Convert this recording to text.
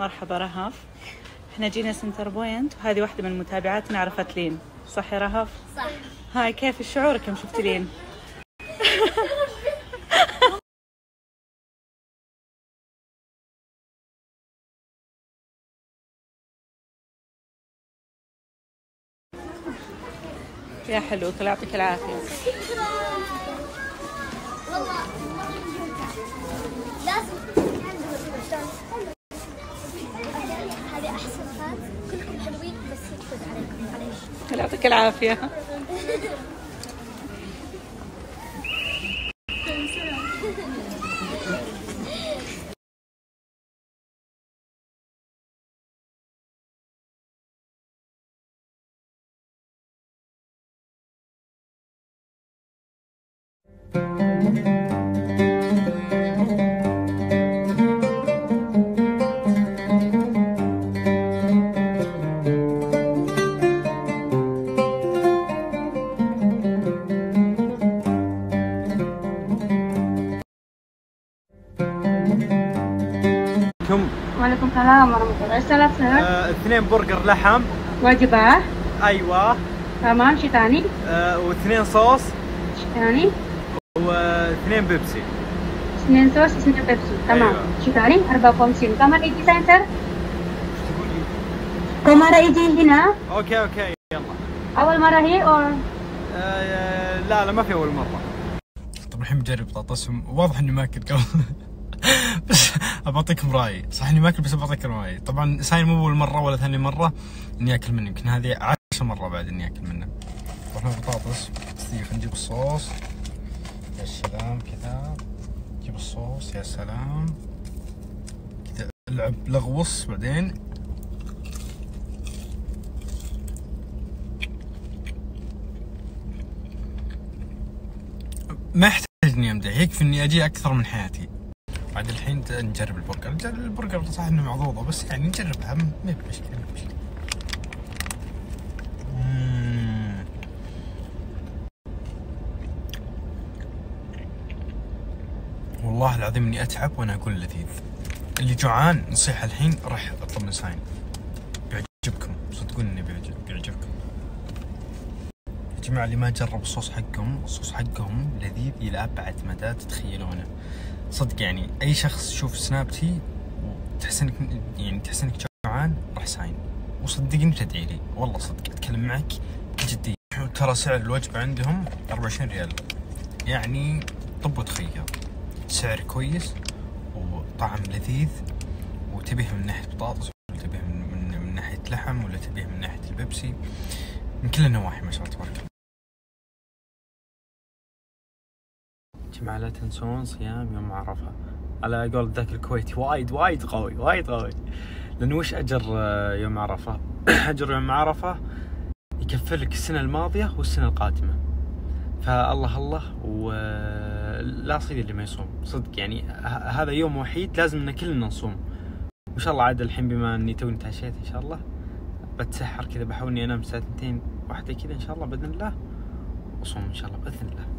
مرحبا رهف. إحنا جينا Centrepoint وهذه واحدة من متابعاتنا عرفت لين. صح يا رهف؟ صح. هاي كيف شعورك يوم شفت لين؟ يا حلو الله يعطيك العافية. والله. لازم. الله يعطيك العافية. كم وعليكم السلام ورحمة الله. إيش طلبت لك؟ آه، اثنين برجر لحم. وجبة. أيوه. تمام. شي ثاني؟ آه، واثنين صوص. شي ثاني؟ واثنين بيبسي. اثنين صوص اثنين بيبسي. تمام. أيوة. شي ثاني؟ 54 كم مرة يجي سنتر؟ كم مرة يجي هنا؟ okay okay. يلا. أول مرة هي أو؟ آه، لا لا ما في أول مرة. طب الحين بجرب بطاطس واضح إني مأكل قبل. بس بعطيكم رأيي. صح إني ماكل بس بعطيكم رأيي. طبعا ساين مو أول مرة ولا ثاني مرة إني أكل منه. يمكن هذه عشر مرة بعد إني أكل منه. رحنا بطاطس. خلينا نجيب الصوص. يا سلام كذا نجيب الصوص. يا سلام. كذا العب لغوص. بعدين. ما يحتاج إني أمدح. يكفي إني أجي أكثر من حياتي. بعد الحين نجرب البرجر. البرجر صح إنه معضوضة بس يعني نجربها ما ما في مشكله ما في مشكله مم. والله العظيم إني أتعب وأنا أقول لذيذ. اللي جوعان نصيحة الحين راح أطلب من ساين. بيعجبكم صدقوني بيعجبكم جماعة اللي ما جرب الصوص حقهم الصوص حقهم لذيذ إلى أبعد مدى تتخيلونه. صدق يعني أي شخص يشوف سنابتي وتحس إنك يعني تحس إنك جوعان راح ساين. وصدقني بتدعي لي. والله صدق أتكلم معك بجدية. ترى سعر الوجبة عندهم 24 ريال. يعني طب وتخير سعر كويس وطعم لذيذ. وتبيه من ناحية بطاطس ولا تبيه من, من, ناحية لحم ولا تبيه من ناحية البيبسي. من كل النواحي ما شاء الله تبارك الله. جماعة لا تنسون صيام يوم عرفة على قول ذاك الكويتي وايد وايد قوي وايد قوي. لأنه وش أجر آه، يوم عرفة؟ أجر يوم عرفة يكفلك السنة الماضية والسنة القادمة. فالله الله ولا صيد اللي ما يصوم. صدق يعني هذا يوم وحيد لازم إن كلنا نصوم. وإن شاء الله عاد الحين بما إني توني تعشيت إن شاء الله بتسحر كذا بحاول إني أنام الساعة 2 واحدة كذا إن شاء الله بإذن الله وأصوم إن شاء الله بإذن الله.